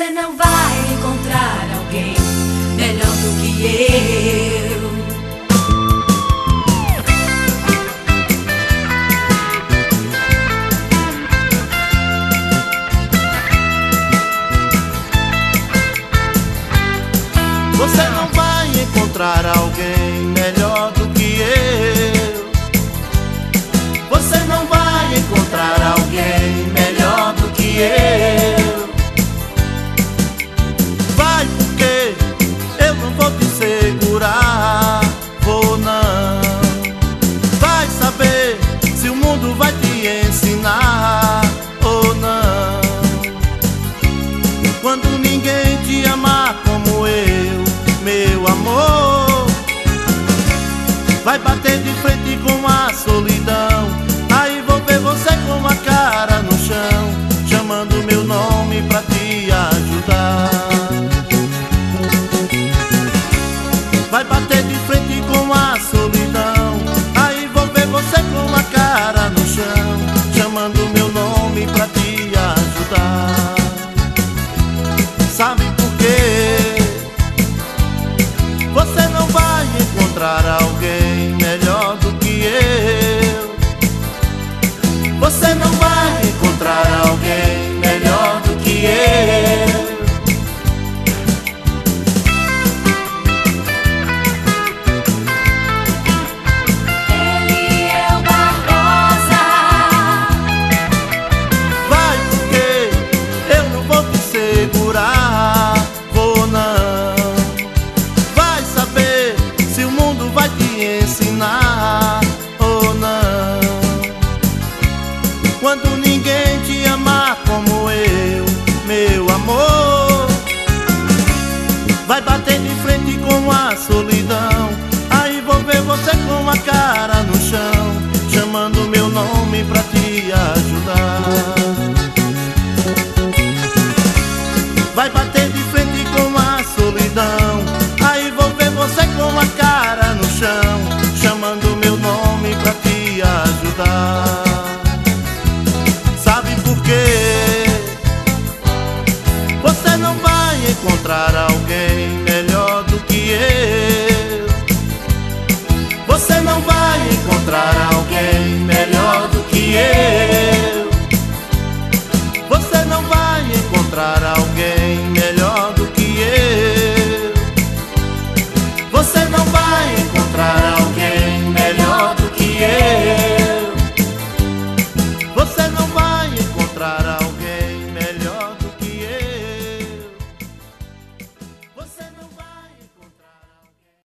Você não vai encontrar alguém melhor do que eu. Você não vai encontrar alguém melhor te amar como eu, meu amor, vai bater de frente com a solidão. Aí vou ver você com a cara no chão, chamando meu nome pra te ajudar. Vai bater de frente com a solidão. Aí vou ver você com a cara no chão, chamando meu nome pra te ajudar. Sabe encontrar alguém Quando ninguém te amar como eu, meu amor, vai bater de frente com a solidão. Vai encontrar alguém melhor do que eu. Você não vai encontrar alguém melhor do que eu. Você não vai encontrar alguém